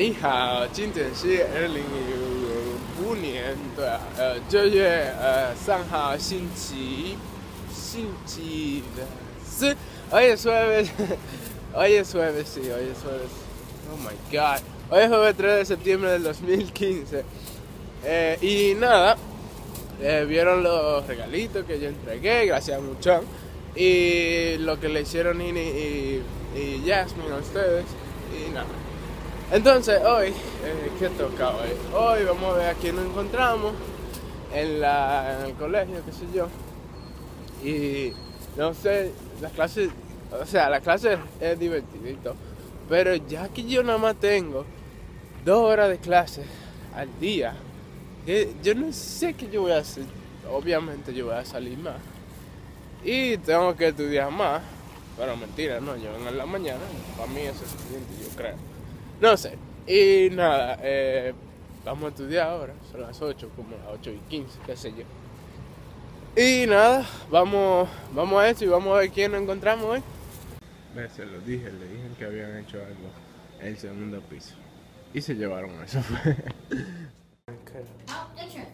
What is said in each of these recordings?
你好，今天是二零一五年的呃九月呃三号星期星期四，hoy es jueves, hoy es jueves, sí, hoy es jueves. Oh my god, hoy es jueves 3 de septiembre del 2015. Eh, y nada, eh, vieron los regalitos que yo entregué, gracias mucho. Y lo que le hicieron Nini y, y Jasmine a ustedes. Y nada. Entonces, hoy, eh, ¿qué toca hoy? Hoy vamos a ver a quién nos encontramos en, el colegio, qué sé yo. Y no sé, las clases, o sea, la clase es divertidito, pero ya que yo nada más tengo dos horas de clase al día, yo no sé qué yo voy a hacer. Obviamente yo voy a salir más. Y tengo que estudiar más. Pero mentira, no, yo en la mañana, para mí es suficiente, yo creo. No sé. Y nada, eh, vamos a estudiar ahora. Son las 8, como las 8 y 15, qué sé yo. Y nada, vamos, vamos a eso y vamos a ver quién nos encontramos hoy. Se lo dije, le dije que habían hecho algo en el segundo piso. Y se llevaron eso. 好，action。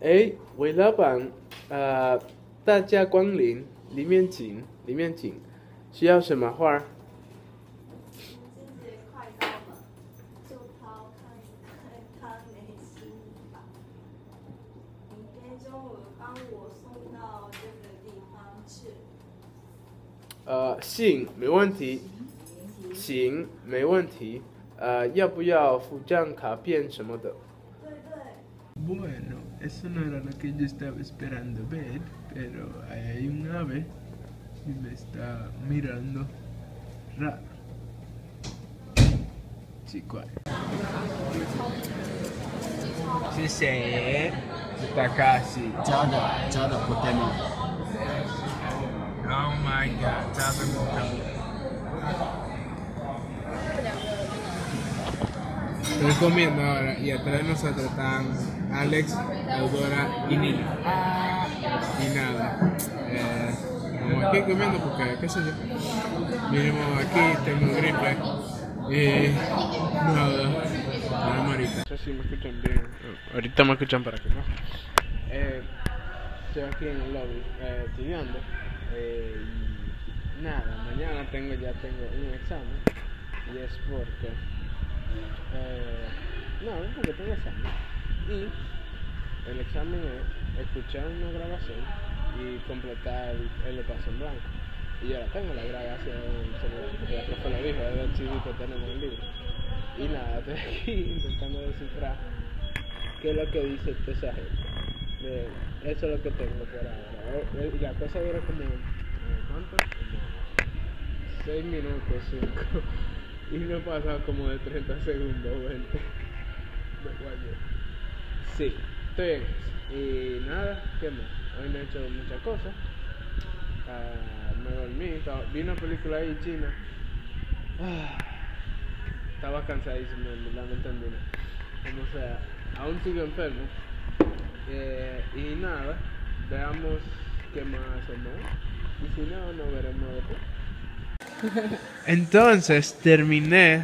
哎，韦老板，啊、大驾光临，里面请，里面请，需要什么花？ 呃，行，没问题，行，没问题。呃，要不要附张卡片什么的？对对， Bueno, eso no era lo que yo estaba esperando ver, pero ahí hay un ave y me está mirando raro. Sí, ¿cuál? Sí, sí. Está casi. 加的加的不带面。 Oh my god, mucho. Estoy comiendo ahora y atrás de nosotros están Alex, Eudora y Nini. Y nada, eh, estamos aquí comiendo porque, qué sé yo, vinimos aquí, tengo gripe y nada, nada marita. No sé si me escuchan bien, ahorita me escuchan para que no. Eh, estoy aquí en el lobby eh, estudiando eh, nada, mañana tengo ya tengo un examen y es porque eh, no, es porque tengo examen. Y el examen es escuchar una grabación y completar el, paso en blanco. Y yo ahora tengo la grabación porque la profe lo dijo, es CD que tenemos en el libro. Y nada, estoy aquí intentando descifrar qué es lo que dice esa gente Eso es lo que tengo por ahora. Eh, La cosa dura como, eh, ¿cuánto? Como 6 minutos, 5. Y no he pasado como de 30 segundos, 20. Me guayé. Sí, estoy en eso. Y nada, ¿qué más? Hoy no he hecho muchas cosas. Ah, me dormí, estaba- vi una película ahí china. Ah, estaba cansadísimo, en verdad, no entendí nada. Como sea, aún sigo enfermo. Eh, y nada, veamos qué más hacemos. Y si no, nos veremos después. Entonces terminé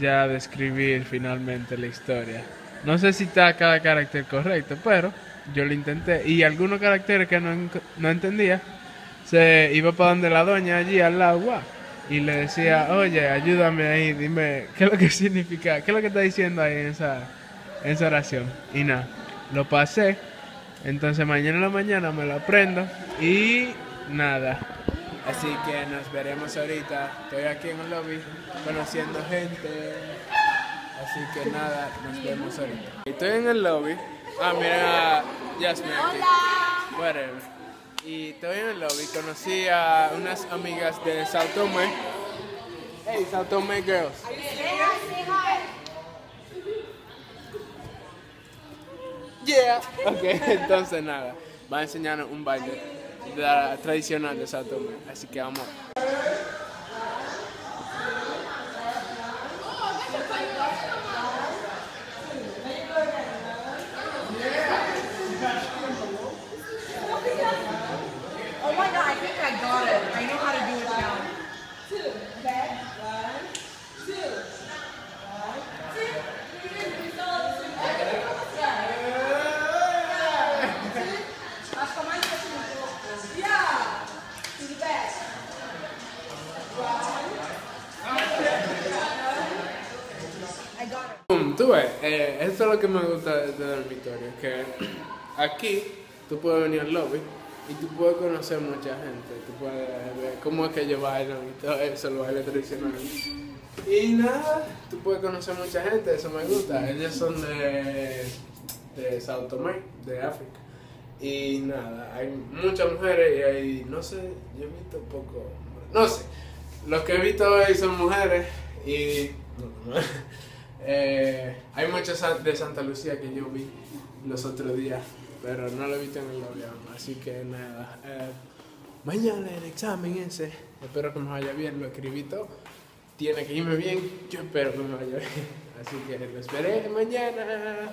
ya de escribir finalmente la historia. No sé si está cada carácter correcto, pero yo lo intenté. Y algunos caracteres que no, no entendía, se iba para donde la doña allí al lado, guau, y le decía, oye, ayúdame ahí, dime, ¿qué es lo que significa? ¿Qué es lo que está diciendo ahí esa, en esa oración? Y nada, lo pasé. Entonces mañana en la mañana me lo aprendo y nada. Así que nos veremos ahorita. Estoy aquí en el lobby conociendo gente. Así que nada, nos vemos ahorita. Estoy en el lobby. Ah, mira, Jasmine. Hola. Whatever. Y estoy en el lobby. Conocí a unas amigas de Sao Tome. Hey, Sao Tome Girls. Yeah. Ok, entonces nada. Va a enseñarnos un baile tradicional de Sao Tome. Así que vamos. Tú ves, eh, es lo que me gusta de dormitorio, que aquí tú puedes venir al lobby y tú puedes conocer mucha gente, tú puedes ver cómo es que ellos bailan y todo eso, los bailes tradicionales. Y nada, tú puedes conocer mucha gente, eso me gusta. Ellos son de, de Sao Tomé, de África. Y nada, hay muchas mujeres y hay, no sé, yo he visto poco, no sé, los que he visto hoy son mujeres y eh, hay muchas san- de Santa Lucía que yo vi los otros días, pero no lo he visto en el avión, así que nada. eh, mañana el examen ese, espero que me vaya bien, lo escribí todo, tiene que irme bien, yo espero que me vaya bien, así que lo esperé mañana.